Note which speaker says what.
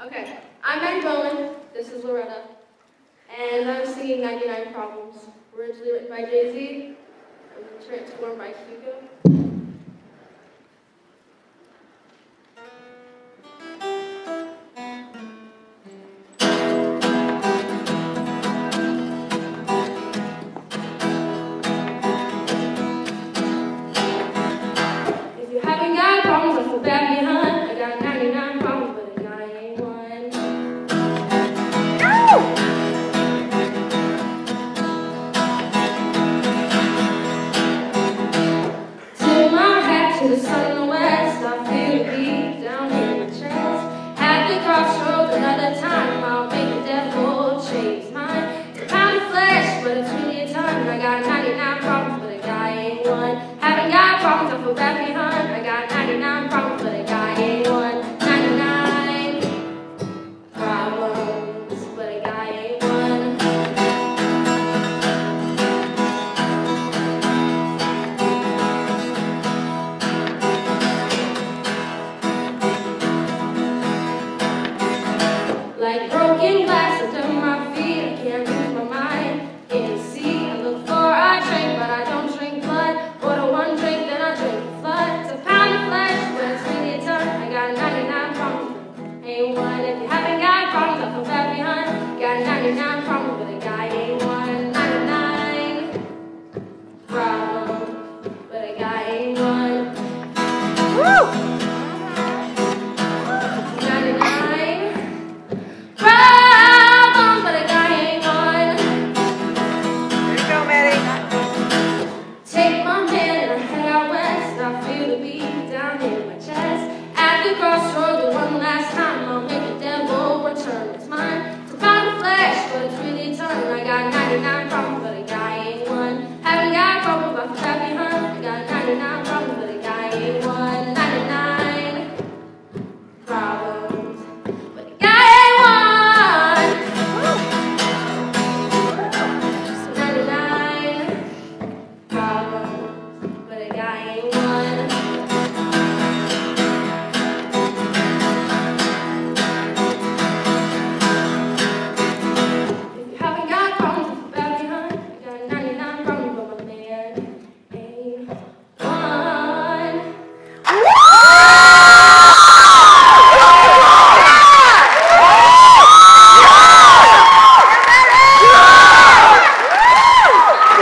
Speaker 1: Okay, I'm Maddy Bowman. This is Loretta. And I'm singing 99 Problems, originally written by Jay-Z and transformed by Hugo. If you haven't got problems, I feel bad like Crossroads the one last time I'll make the devil return. It's mine to find a flash, but it's really turn. I got 99 problems, but a guy ain't one. Haven't got a problem, but I'm happy hurt. I got 99 problems, but a guy ain't one. 99 problems. But a guy ain't one.